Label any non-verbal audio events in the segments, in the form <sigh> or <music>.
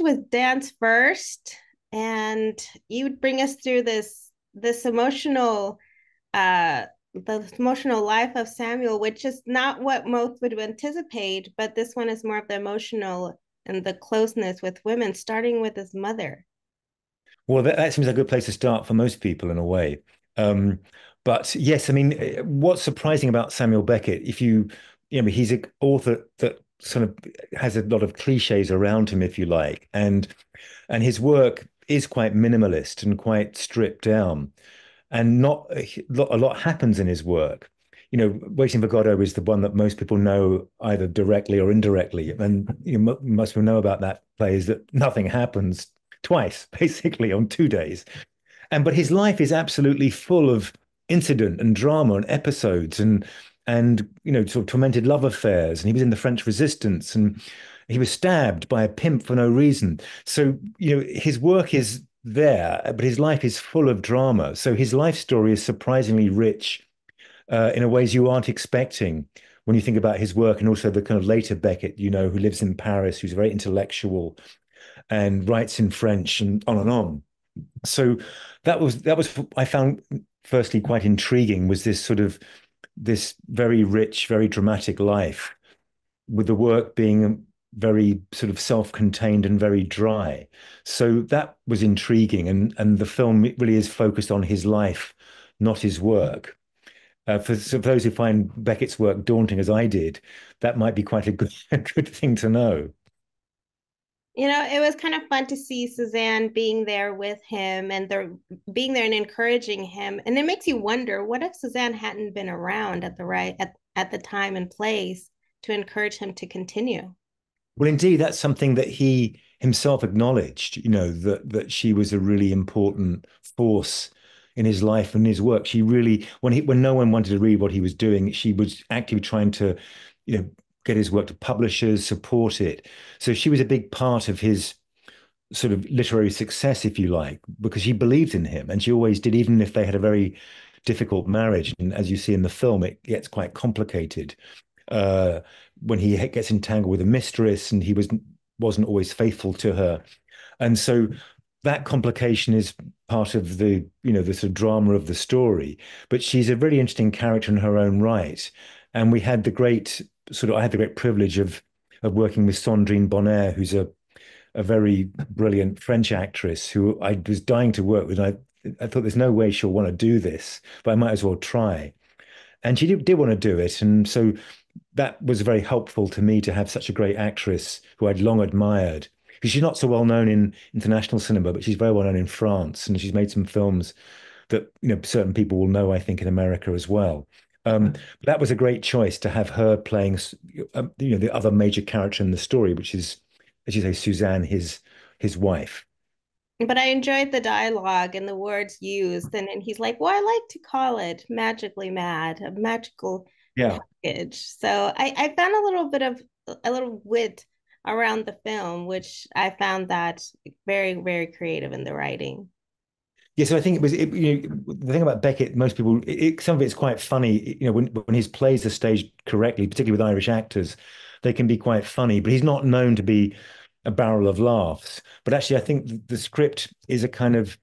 with Dance First, and you would bring us through this this emotional, uh, the emotional life of Samuel, which is not what most would anticipate, but this one is more of the emotional and the closeness with women, starting with his mother. Well, that, that seems a good place to start for most people in a way. Um, but yes, I mean, what's surprising about Samuel Beckett, if you, you know, he's an author that sort of has a lot of cliches around him, if you like, and and his work is quite minimalist and quite stripped down, and not a lot, happens in his work. You know, Waiting for Godot is the one that most people know either directly or indirectly, and you know, most people know about that play is that nothing happens twice, <laughs> basically on two days. And but his life is absolutely full of incident and drama and episodes and and you know sort of tormented love affairs and he was in the french resistance and he was stabbed by a pimp for no reason. So you know his work is there but his life is full of drama. So his life story is surprisingly rich uh, in a ways you aren't expecting when you think about his work and also the kind of later beckett you know who lives in paris who's very intellectual and writes in french and on and on. So that was that was i found firstly quite intriguing was this sort of this very rich, very dramatic life, with the work being very sort of self-contained and very dry. So that was intriguing, and and the film really is focused on his life, not his work. Uh, for, for, those who find Beckett's work daunting, as I did, that might be quite a good a <laughs> good thing to know you know, it was kind of fun to see Suzanne being there with him and they're being there and encouraging him. And it makes you wonder what if Suzanne hadn't been around at the right at, at the time and place to encourage him to continue. Well, indeed, that's something that he himself acknowledged, you know, that that she was a really important force in his life and his work. She really, when he when no one wanted to read what he was doing, she was actively trying to, you know, get his work to publishers, support it. So she was a big part of his sort of literary success, if you like, because she believed in him and she always did, even if they had a very difficult marriage. And as you see in the film, it gets quite complicated. Uh, when he gets entangled with a mistress and he was wasn't always faithful to her. And so that complication is part of the you know the sort of drama of the story but she's a really interesting character in her own right and we had the great sort of I had the great privilege of of working with Sandrine Bonnaire, who's a a very brilliant French actress who I was dying to work with. I I thought there's no way she'll want to do this, but I might as well try. And she did, did want to do it, and so that was very helpful to me to have such a great actress who I'd long admired. Because she's not so well known in international cinema, but she's very well known in France, and she's made some films that you know certain people will know. I think in America as well. Um, that was a great choice to have her playing, um, you know, the other major character in the story, which is, as you say, Suzanne, his his wife. But I enjoyed the dialogue and the words used, and, and he's like, "Well, I like to call it magically mad, a magical yeah. package." So I, I found a little bit of a little wit around the film, which I found that very, very creative in the writing. Yeah, so I think it was it, you know, the thing about Beckett. Most people, it, some of it's quite funny. You know, when when his plays are staged correctly, particularly with Irish actors, they can be quite funny. But he's not known to be a barrel of laughs. But actually, I think the script is a kind of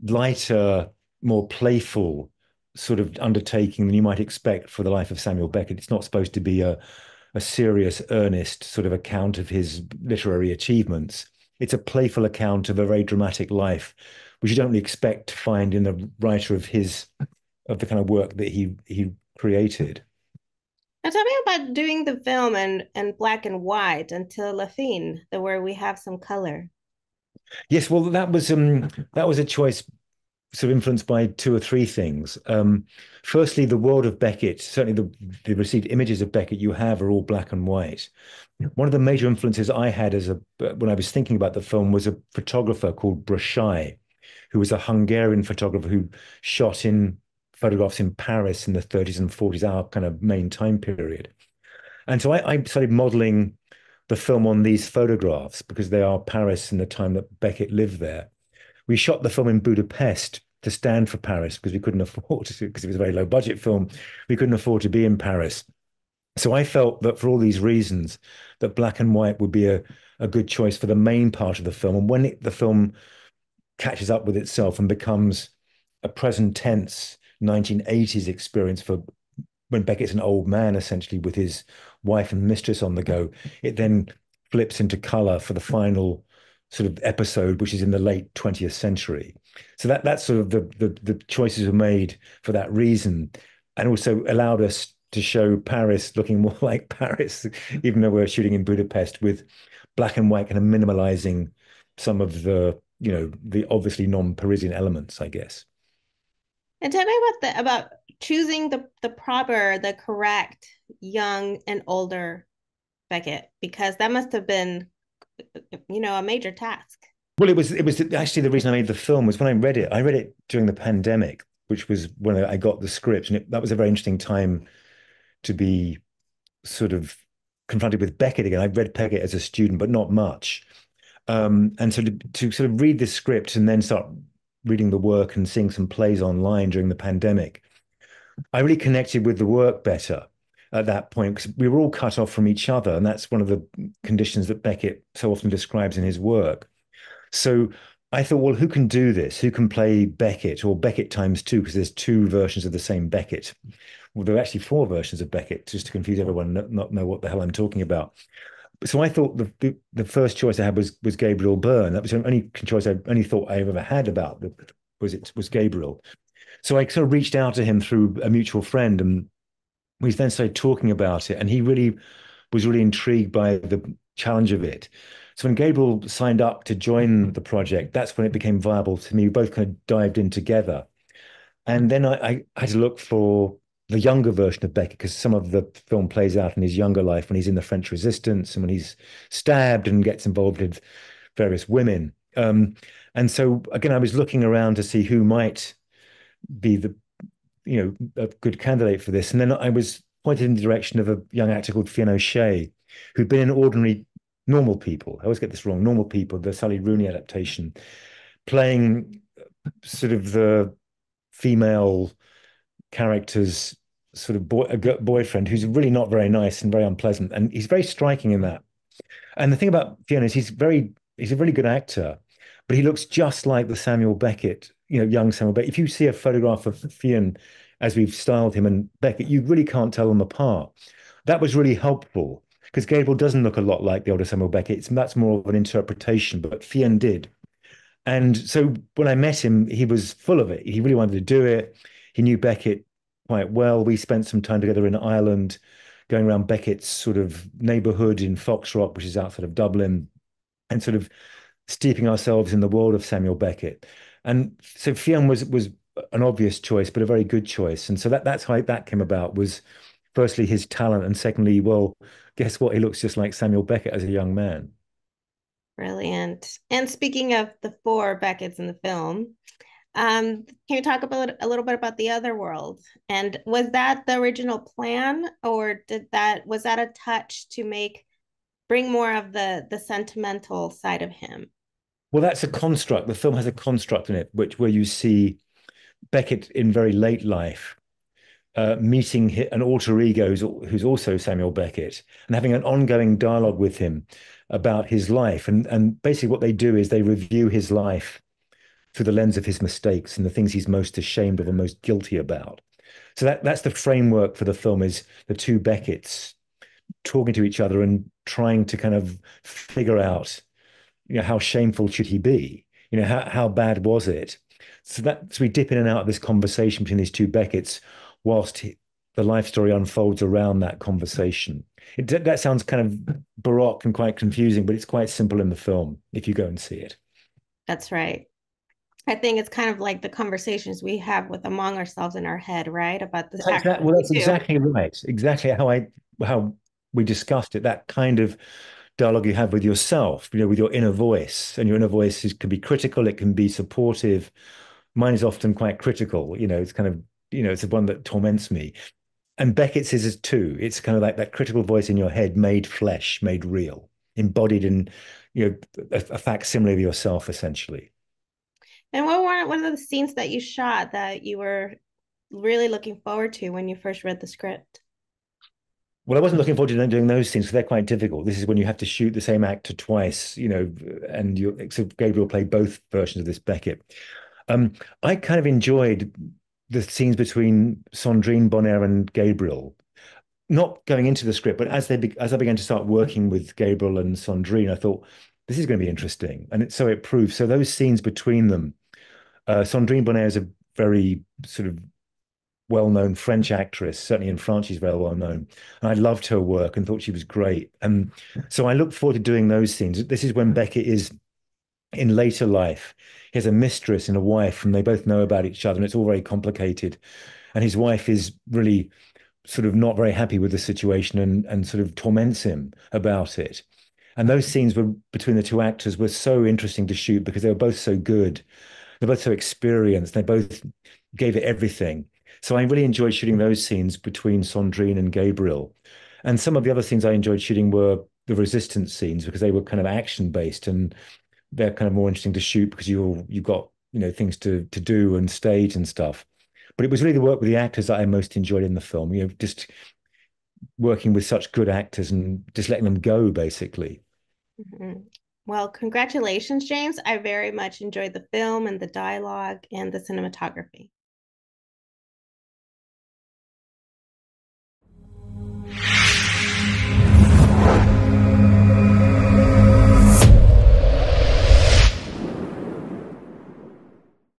lighter, more playful sort of undertaking than you might expect for the life of Samuel Beckett. It's not supposed to be a a serious, earnest sort of account of his literary achievements. It's a playful account of a very dramatic life which you don't really expect to find in the writer of his of the kind of work that he he created. Now tell me about doing the film and and black and white until La Fin, the where we have some color. Yes, well, that was um that was a choice sort of influenced by two or three things. Um, firstly, the world of Beckett, certainly the, the received images of Beckett you have are all black and white. One of the major influences I had as a when I was thinking about the film was a photographer called Brassai, who was a Hungarian photographer who shot in photographs in Paris in the 30s and 40s, our kind of main time period. And so I, I started modeling the film on these photographs because they are Paris in the time that Beckett lived there. We shot the film in Budapest to stand for Paris because we couldn't <laughs> afford to, because it was a very low budget film. We couldn't afford to be in Paris. So I felt that for all these reasons, that black and white would be a, a good choice for the main part of the film. And when it, the film catches up with itself and becomes a present tense 1980s experience for when Beckett's an old man, essentially, with his wife and mistress on the go, it then flips into color for the final sort of episode, which is in the late 20th century. So that that's sort of the, the the choices were made for that reason, and also allowed us to show Paris looking more <laughs> like Paris, even though we are shooting in Budapest with black and white kind of minimalizing some of the you know the obviously non-Parisian elements, I guess. And tell me about the about choosing the the proper, the correct young and older Beckett, because that must have been, you know, a major task. Well, it was it was actually the reason I made the film was when I read it. I read it during the pandemic, which was when I got the script, and it, that was a very interesting time to be sort of confronted with Beckett again. I read Beckett as a student, but not much. Um, and so to, to sort of read the script and then start reading the work and seeing some plays online during the pandemic, I really connected with the work better at that point because we were all cut off from each other. And that's one of the conditions that Beckett so often describes in his work. So I thought, well, who can do this? Who can play Beckett or Beckett times two? Because there's two versions of the same Beckett. Well, there are actually four versions of Beckett, just to confuse everyone, not know what the hell I'm talking about. So I thought the, the, the first choice I had was was Gabriel Byrne. That was the only choice I only thought I ever had about the, was it was Gabriel. So I sort of reached out to him through a mutual friend, and we then started talking about it. And he really was really intrigued by the challenge of it. So when Gabriel signed up to join the project, that's when it became viable to me. We both kind of dived in together. And then I, I had to look for the younger version of Beckett because some of the film plays out in his younger life when he's in the French Resistance and when he's stabbed and gets involved with various women. Um, and so again, I was looking around to see who might be the you know a good candidate for this, and then I was pointed in the direction of a young actor called Fionn O'Shea, who'd been in Ordinary Normal People. I always get this wrong. Normal People, the Sally Rooney adaptation, playing sort of the female character's sort of boy, boyfriend who's really not very nice and very unpleasant, and he's very striking in that. And the thing about Fiona is he's very he's a really good actor, but he looks just like the Samuel Beckett, you know, young Samuel Beckett. If you see a photograph of Fionn as we've styled him and Beckett, you really can't tell them apart. That was really helpful because Gabriel doesn't look a lot like the older Samuel Beckett. It's, that's more of an interpretation, but Fionn did. And so when I met him, he was full of it. He really wanted to do it. He knew Beckett quite well. We spent some time together in Ireland, going around Beckett's sort of neighborhood in Foxrock, which is outside of Dublin, and sort of steeping ourselves in the world of Samuel Beckett. And so Fionn was was an obvious choice, but a very good choice. And so that that's how that came about was firstly his talent, and secondly, well, guess what? He looks just like Samuel Beckett as a young man. Brilliant. And speaking of the four Becketts in the film, um, can you talk about a little bit about the other world? And was that the original plan, or did that was that a touch to make bring more of the the sentimental side of him? Well, that's a construct. The film has a construct in it, which where you see Beckett in very late life uh, meeting an alter ego who's also Samuel Beckett and having an ongoing dialogue with him about his life. And and basically, what they do is they review his life through the lens of his mistakes and the things he's most ashamed of and most guilty about. So that that's the framework for the film is the two Becketts talking to each other and trying to kind of figure out, you know, how shameful should he be? You know, how how bad was it? So that so we dip in and out of this conversation between these two Becketts whilst he, the life story unfolds around that conversation. It, that sounds kind of baroque and quite confusing, but it's quite simple in the film if you go and see it. That's right. I think it's kind of like the conversations we have with among ourselves in our head, right? About the exactly, well, that's exactly right. Exactly how I how we discussed it. That kind of dialogue you have with yourself, you know, with your inner voice, and your inner voice is, can be critical, it can be supportive. Mine is often quite critical. You know, it's kind of you know, it's the one that torments me. And Beckett's is too. It's kind of like that critical voice in your head, made flesh, made real, embodied in, you know, a, a facsimile of yourself, essentially. And what were one of the scenes that you shot that you were really looking forward to when you first read the script? Well, I wasn't looking forward to doing those scenes because they're quite difficult. This is when you have to shoot the same actor twice, you know, and you so Gabriel played both versions of this Beckett. Um, I kind of enjoyed the scenes between Sandrine Bonnaire and Gabriel. Not going into the script, but as they as I began to start working with Gabriel and Sandrine, I thought this is going to be interesting, and it, so it proved. So those scenes between them, uh, Sandrine Bonnaire is a very sort of well-known French actress. Certainly in France, she's very well known. And I loved her work and thought she was great. And so I look forward to doing those scenes. This is when Beckett is in later life. He has a mistress and a wife, and they both know about each other, and it's all very complicated. And his wife is really sort of not very happy with the situation and and sort of torments him about it. And those scenes were between the two actors were so interesting to shoot because they were both so good. They're both so experienced. They both gave it everything. So I really enjoyed shooting those scenes between Sandrine and Gabriel. And some of the other scenes I enjoyed shooting were the resistance scenes because they were kind of action based and they're kind of more interesting to shoot because you you've got you know things to to do and stage and stuff. But it was really the work with the actors that I most enjoyed in the film. You know, just working with such good actors and just letting them go, basically. Mm-hmm. Well, congratulations, James. I very much enjoyed the film and the dialogue and the cinematography.